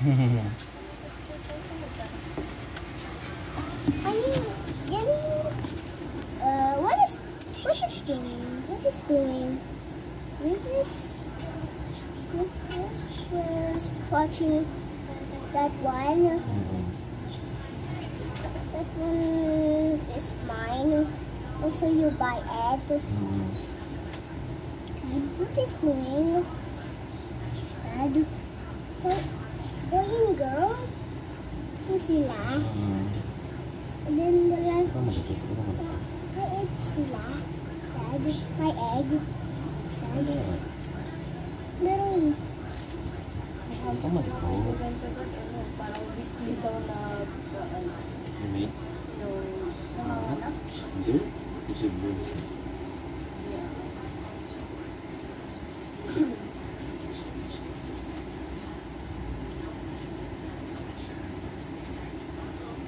I mean, uh, what is, what is doing? What is doing? This is, this was watching that one. Mm. That one is mine. Also, you buy it. Mm. And what is doing? Dad, for, girl, ito sila. Mm. And then the last, may egg sila. Dad, may egg. Dad, meron. Ikaw magiging. Parang weekly daw na ano, Hindi?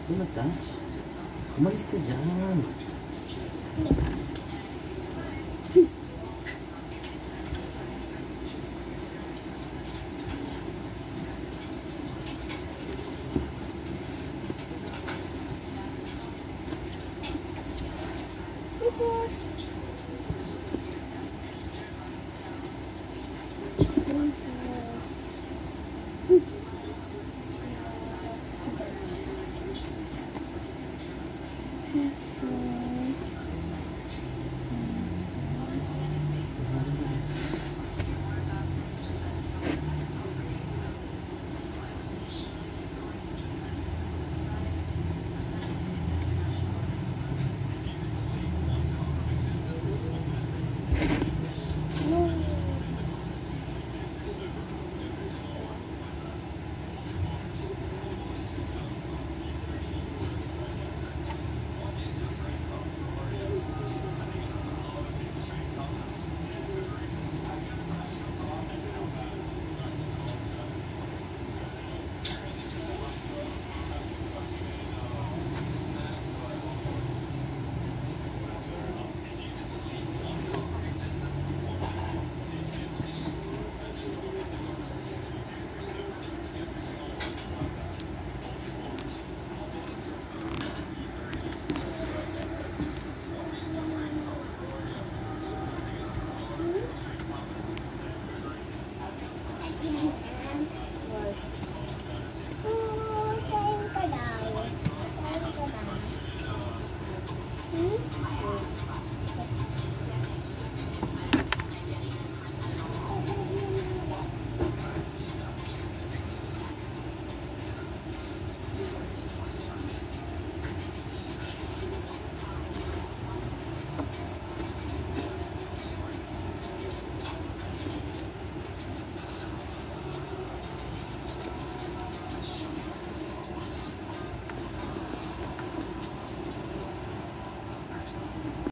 ¿Cómo estás? ¿Cómo es que ya? Thank you. Yeah.